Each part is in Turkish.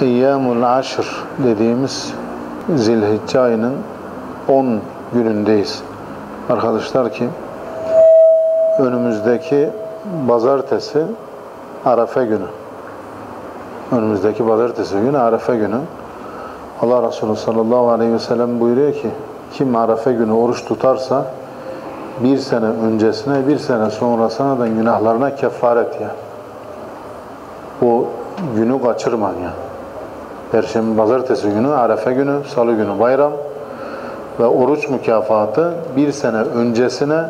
Eyyamul Aşr dediğimiz Zilhicce ayının 10 günündeyiz. Arkadaşlar ki önümüzdeki pazartesi Arefe günü. Önümüzdeki pazartesi günü Arefe günü. Allah Resulü sallallahu aleyhi ve sellem buyuruyor ki kim Arefe günü oruç tutarsa bir sene öncesine bir sene sonrasına da günahlarına kefaret ya. O günü kaçırman ya. Perşembe, pazartesi günü, Arefe günü, salı günü bayram ve oruç mükafatı bir sene öncesine,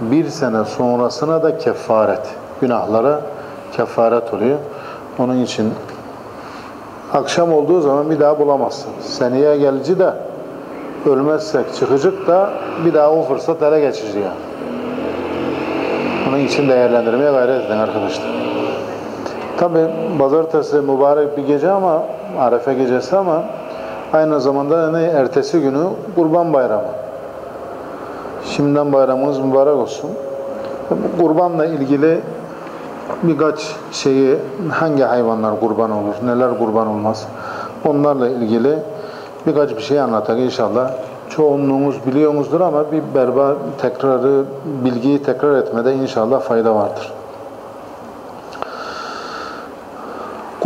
bir sene sonrasına da kefaret. Günahlara kefaret oluyor. Onun için akşam olduğu zaman bir daha bulamazsın. Seneye gelici de ölmezsek çıkacak da bir daha o fırsat ele geçici yani. Onun için değerlendirmeye gayret edin arkadaşlar. Tabi pazartesi mübarek bir gece ama Arefe gecesi ama aynı zamanda ne ertesi günü Kurban Bayramı. Şimdiden bayramınız mübarek olsun. Kurbanla ilgili birkaç şeyi hangi hayvanlar kurban olur, neler kurban olmaz onlarla ilgili birkaç bir şey anlatacak inşallah. Çoğunluğunuz biliyorsunuzdur ama bir berba tekrarı, bilgiyi tekrar etmede inşallah fayda vardır.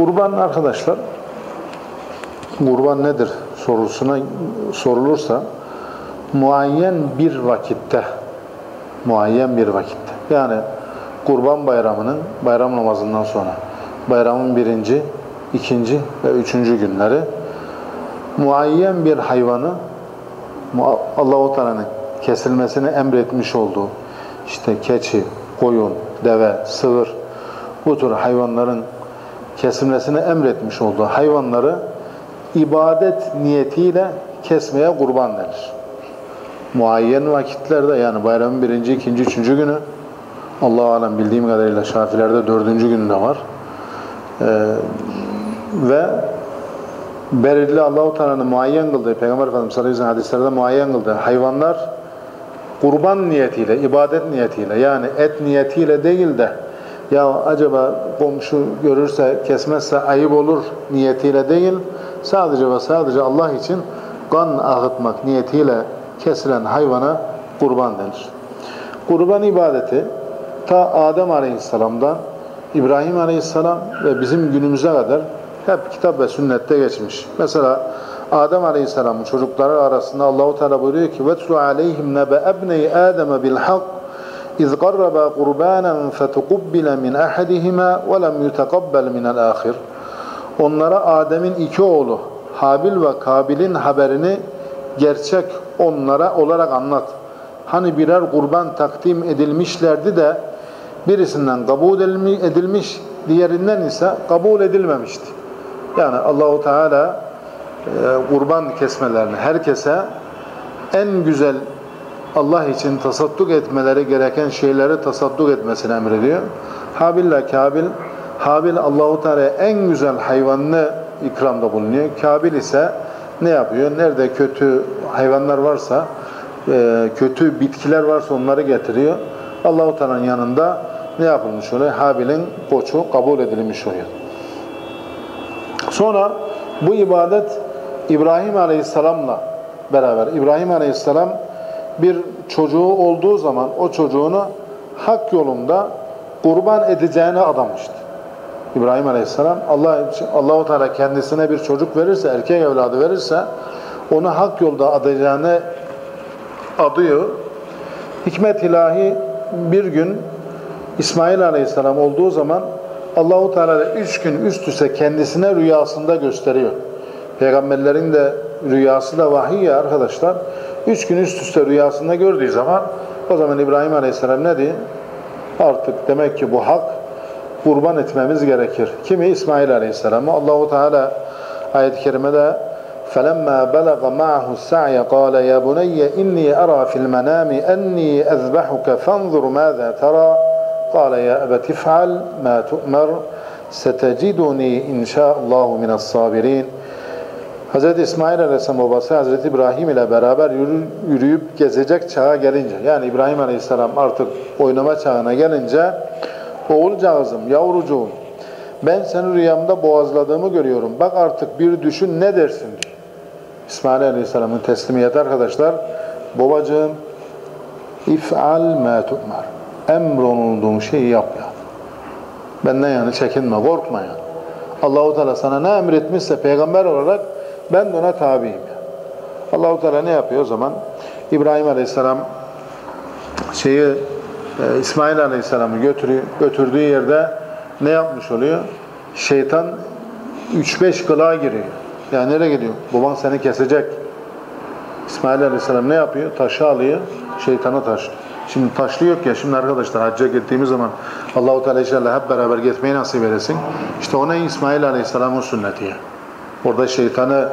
Kurban arkadaşlar, kurban nedir sorusuna sorulursa muayyen bir vakitte muayyen bir vakitte. Yani kurban bayramının bayram namazından sonra bayramın birinci, ikinci ve üçüncü günleri muayyen bir hayvanı Allah-u Teala'nın kesilmesini emretmiş olduğu işte keçi, koyun, deve, sığır bu tür hayvanların kesilmesini emretmiş olduğu hayvanları ibadet niyetiyle kesmeye kurban denir. Muayyen vakitlerde yani bayramın birinci, ikinci, üçüncü günü Allah alem bildiğim kadarıyla Şafilerde dördüncü günde var. Ee, ve belirli Allah-u Teala'nın muayyen kıldığı, Peygamber Efendimiz sallallahu aleyhi hadislerde muayyen kıldığı hayvanlar kurban niyetiyle, ibadet niyetiyle yani et niyetiyle değil de ya acaba komşu görürse, kesmezse ayıp olur niyetiyle değil, sadece ve sadece Allah için kan ağıtmak niyetiyle kesilen hayvana kurban denir. Kurban ibadeti ta Adem Aleyhisselam'dan İbrahim Aleyhisselam ve bizim günümüze kadar hep kitap ve sünnette geçmiş. Mesela Adem Aleyhisselam'ın çocukları arasında Allahu Teala buyuruyor ki: "Vetlu aleyhim nebe ebney Adem bil hak qarraba qurbanan fetuqbila min ahadihima ve lem yutaqabbal min el-ahir." Onlara Adem'in iki oğlu Habil ve Kabil'in haberini gerçek onlara olarak anlat. Hani birer kurban takdim edilmişlerdi de birisinden kabul edilmiş, diğerinden ise kabul edilmemişti. Yani Allahu Teala e, kurban kesmelerini herkese en güzel Allah için tasadduk etmeleri gereken şeyleri tasadduk etmesini emrediyor. Habil ile Kabil, Habil Allahu Teala en güzel hayvanını ikramda bulunuyor. Kabil ise ne yapıyor? Nerede kötü hayvanlar varsa, e, kötü bitkiler varsa onları getiriyor. Allahu Teala'nın yanında ne yapılmış oluyor? Habil'in koçu kabul edilmiş oluyor. Sonra bu ibadet İbrahim Aleyhisselam'la beraber İbrahim Aleyhisselam bir çocuğu olduğu zaman o çocuğunu hak yolunda kurban edeceğine adamıştı. İbrahim Aleyhisselam Allah Allahu Teala kendisine bir çocuk verirse, erkek evladı verirse onu hak yolda adayacağını adıyor. Hikmet ilahi bir gün İsmail Aleyhisselam olduğu zaman Allahu Teala üç gün üst üste kendisine rüyasında gösteriyor. Peygamberlerin de rüyası da vahiy ya arkadaşlar. Üç gün üst üste rüyasında gördüğü zaman o zaman İbrahim Aleyhisselam ne diyor? Artık demek ki bu hak kurban etmemiz gerekir. Kimi? İsmail Aleyhisselam'ı. Allahu Teala ayet-i kerimede فَلَمَّا بَلَغَ مَعَهُ السَّعْيَ قَالَ يَا بُنَيَّ إِنِّي أَرَى فِي الْمَنَامِ أَنِّي أَذْبَحُكَ فَانْظُرْ مَاذَا تَرَى قَالَ يَا أَبَتِ افْعَلْ مَا تُؤْمَرْ سَتَجِدُنِي إِنْ شَاءَ اللّٰهُ مِنَ الصَّابِرِينَ Hz. İsmail Aleyhisselam babası Hz. İbrahim ile beraber yürü, yürüyüp gezecek çağa gelince yani İbrahim Aleyhisselam artık oynama çağına gelince oğulcağızım, yavrucuğum Ben seni rüyamda boğazladığımı görüyorum. Bak artık bir düşün ne dersin. İsmail Aleyhisselam'ın teslimiyeti arkadaşlar. Babacığım if'al ma tu'mar. Emrolunduğun şeyi yap ya. Benden yani çekinme, korkma yani. Allahu Teala sana ne emretmişse peygamber olarak ben de ona tabiyim. Yani. Allahu Teala ne yapıyor o zaman? İbrahim Aleyhisselam şeyi e, İsmail Aleyhisselam'ı götürüyor. Götürdüğü yerde ne yapmış oluyor? Şeytan 3-5 kılığa giriyor. Yani nereye gidiyor? Baban seni kesecek. İsmail Aleyhisselam ne yapıyor? Taşı alıyor, şeytanı taşlıyor. Şimdi taşlı yok ya, şimdi arkadaşlar hacca gittiğimiz zaman Allahu Teala inşallah hep beraber gitmeyi nasip eylesin. İşte ona İsmail Aleyhisselam'ın sünneti. Orada şeytanı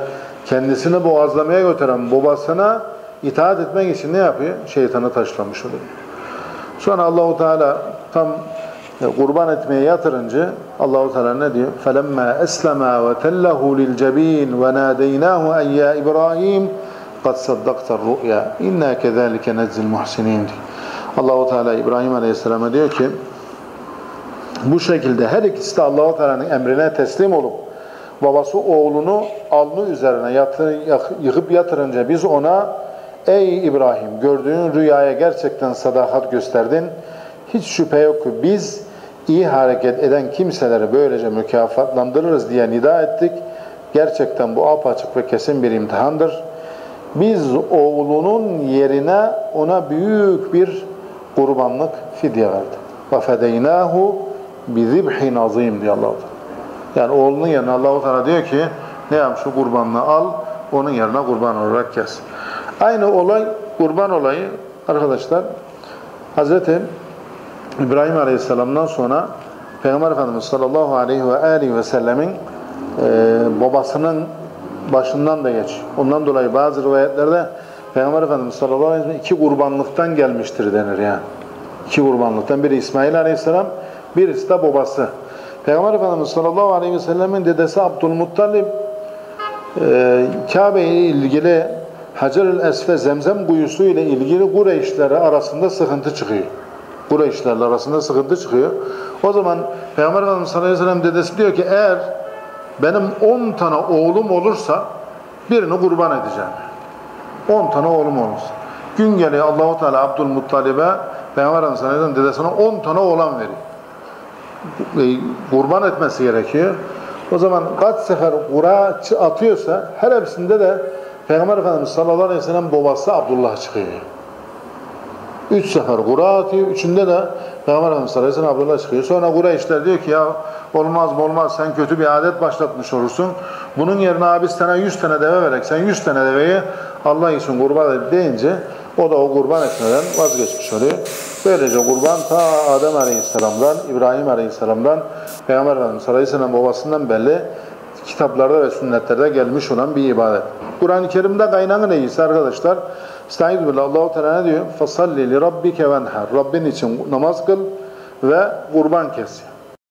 kendisini boğazlamaya götüren babasına itaat etmek için ne yapıyor? Şeytanı taşlamış oluyor. Sonra Allahu Teala tam e, kurban etmeye yatırınca Allahu Teala ne diyor? Felemma eslema ve tellehu lil cebin ve nadeynahu en ya İbrahim kad saddakta rüya inna kezalike nezzil muhsinin Allahu Teala İbrahim Aleyhisselam'a diyor ki bu şekilde her ikisi de Allahu Teala'nın emrine teslim olup babası oğlunu alnı üzerine yatır, yıkıp yatırınca biz ona ey İbrahim gördüğün rüyaya gerçekten sadakat gösterdin. Hiç şüphe yok ki biz iyi hareket eden kimseleri böylece mükafatlandırırız diye nida ettik. Gerçekten bu apaçık ve kesin bir imtihandır. Biz oğlunun yerine ona büyük bir kurbanlık fidye verdik. وَفَدَيْنَاهُ بِذِبْحٍ azim diyor allah yani oğlunun yerine Allah-u Teala diyor ki ne yap şu kurbanını al, onun yerine kurban olarak kes. Aynı olay, kurban olayı arkadaşlar Hazreti İbrahim Aleyhisselam'dan sonra Peygamber Efendimiz sallallahu aleyhi ve aleyhi ve sellemin e, babasının başından da geç. Ondan dolayı bazı rivayetlerde Peygamber Efendimiz sallallahu aleyhi ve sellem iki kurbanlıktan gelmiştir denir yani. İki kurbanlıktan. Biri İsmail Aleyhisselam, birisi de babası. Peygamber Efendimiz sallallahu aleyhi ve sellemin dedesi Abdülmuttalib e, Kabe ile ilgili Hacer-ül Esfe Zemzem kuyusu ile ilgili Kureyşleri arasında sıkıntı çıkıyor. Kureyşlerle arasında sıkıntı çıkıyor. O zaman Peygamber Efendimiz sallallahu aleyhi ve sellem dedesi diyor ki eğer benim 10 tane oğlum olursa birini kurban edeceğim. 10 tane oğlum olursa. Gün geliyor Allahu Teala Abdülmuttalib'e Peygamber Efendimiz sallallahu aleyhi ve sellem dedesine 10 tane oğlan veriyor. Kurban etmesi gerekiyor. O zaman kaç sefer kura atıyorsa her hepsinde de Peygamber Efendimiz sallallahu aleyhi ve sellem babası Abdullah çıkıyor. Üç sefer kura atıyor. Üçünde de Peygamber Efendimiz sallallahu aleyhi ve sellem Abdullah çıkıyor. Sonra Kureyşler diyor ki ya olmaz mı olmaz sen kötü bir adet başlatmış olursun. Bunun yerine abi sana 100 tane deve verek sen 100 tane deveyi Allah için kurban et deyince o da o kurban etmeden vazgeçmiş oluyor. Böylece kurban ta Adem Aleyhisselam'dan, İbrahim Aleyhisselam'dan, Peygamber Efendimiz sallallahu aleyhi ve sellem babasından belli kitaplarda ve sünnetlerde gelmiş olan bir ibadet. Kur'an-ı Kerim'de kaynağı neyse arkadaşlar Estaizu billah Allahu Teala ne diyor? Fasalli li rabbike venher. Rabbin için namaz kıl ve kurban kes.